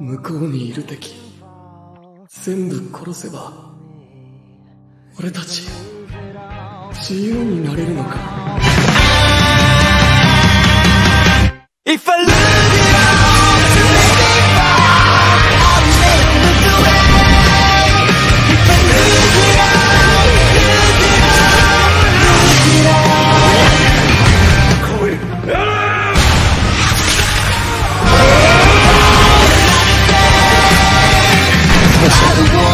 向こうにいる敵全部殺せば俺たち自由になれるのか。Listen.